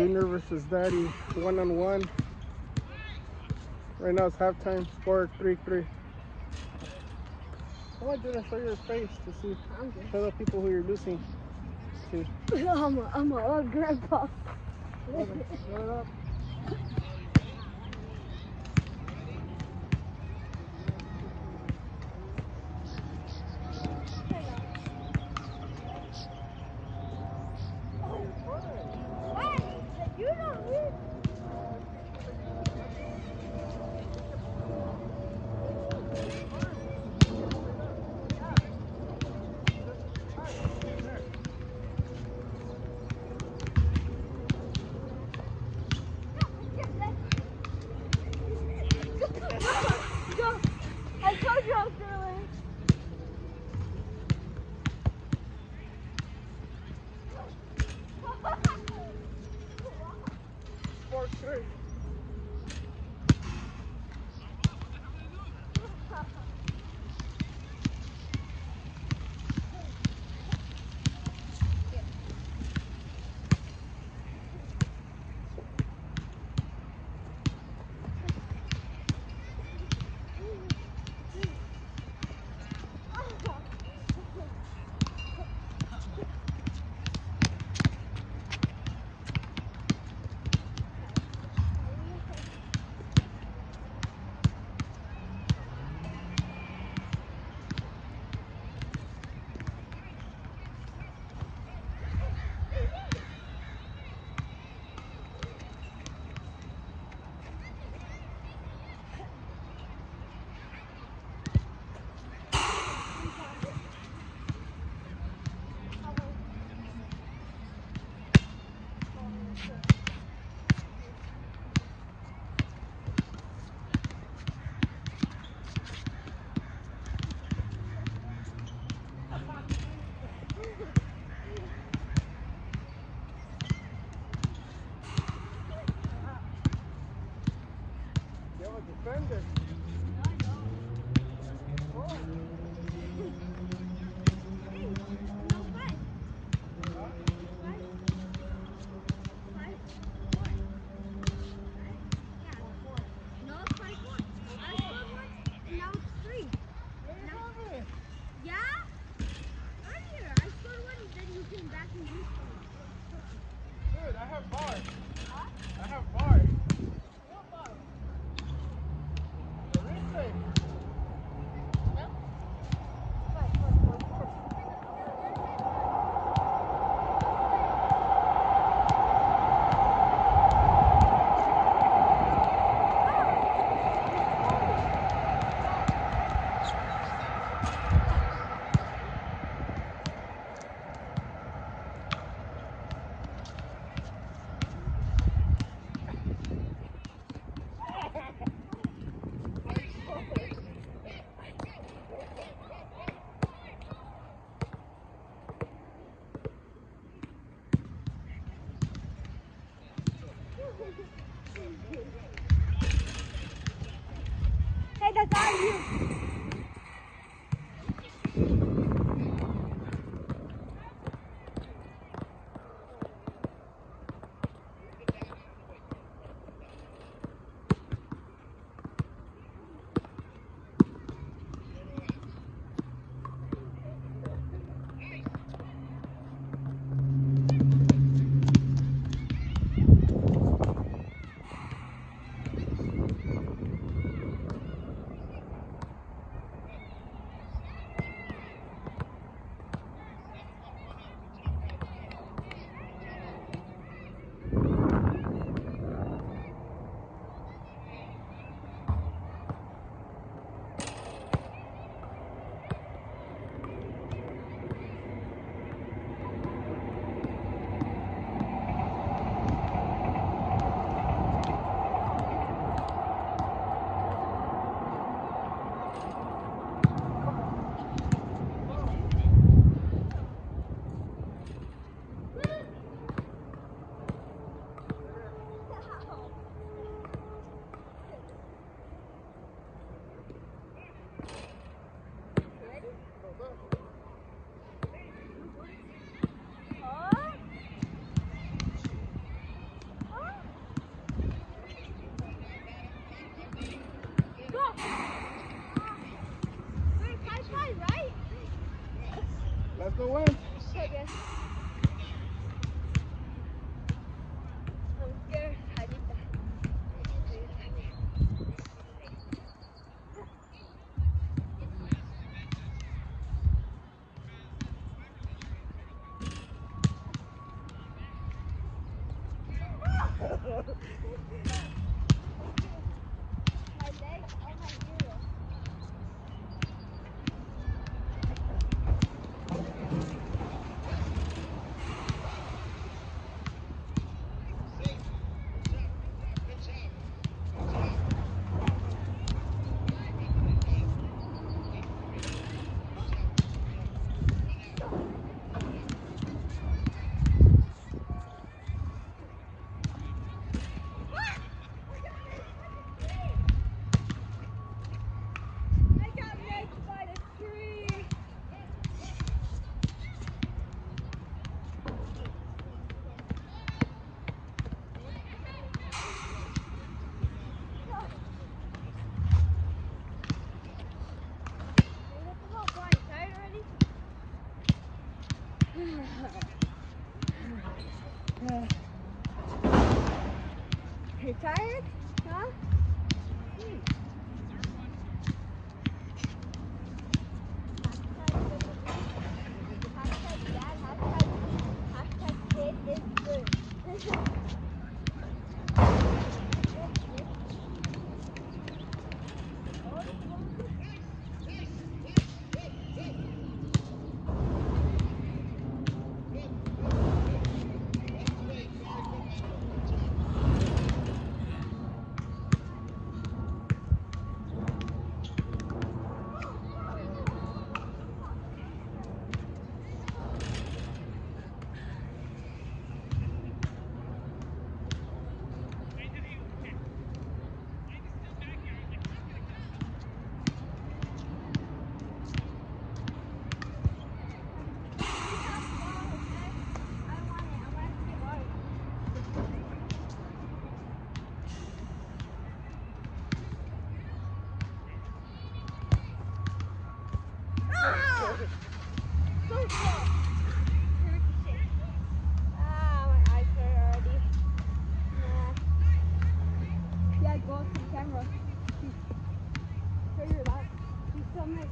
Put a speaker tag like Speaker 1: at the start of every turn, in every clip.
Speaker 1: Junior versus Daddy, one on one. Right now it's halftime. Score three three. Come on, Junior, show your face to see. Show the people who you're losing. to.
Speaker 2: I'm a, I'm a old grandpa. Hey, that's all you.
Speaker 1: Let's go in.
Speaker 2: Okay. I'm scared leg on my hero. I got raked by the tree. You tired? Ah! So close. Ricochet. Ah, my eyes hurt already. Nah. Yeah, go to the camera. Show your back. You stomach.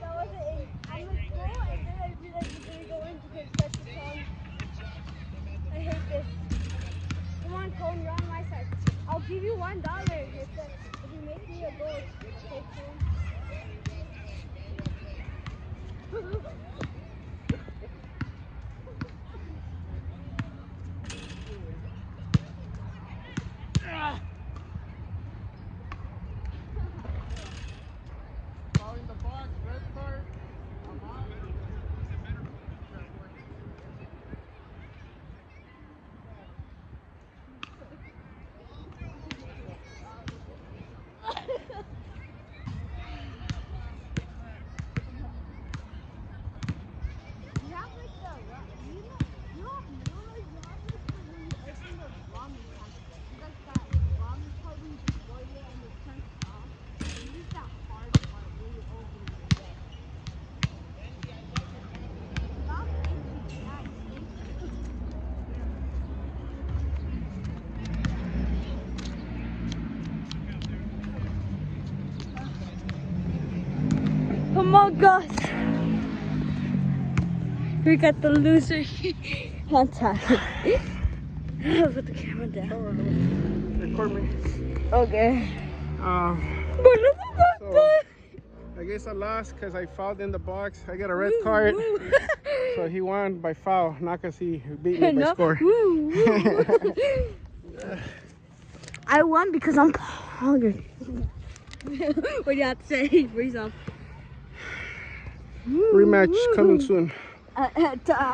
Speaker 2: That was it. I'm gonna go and then I'd be like, you're gonna go in because that's the song. I hate this. Come on, Cone, you're on my side. I'll give you one dollar if, the- if you make me a goal. Okay, Cone?
Speaker 1: Foul in the box, red card. I'm out.
Speaker 2: You have like the, you know, you have noodles, you have like the, when you open the ramen can. You like that ramen part when you just boil it and it turns off. You use that hard part when you open it. Stop thinking that, thank you.
Speaker 3: Oh my gosh. We got the loser on top. Put the camera down.
Speaker 1: Record me.
Speaker 3: Okay.
Speaker 1: Um, I guess I lost because I fouled in the box. I got a red card. So he won by foul, not because he beat me by
Speaker 3: No.
Speaker 1: score.
Speaker 3: Woo, woo, woo. I won because I'm hungry. what do you have to say for yourself?
Speaker 2: Rematch coming soon.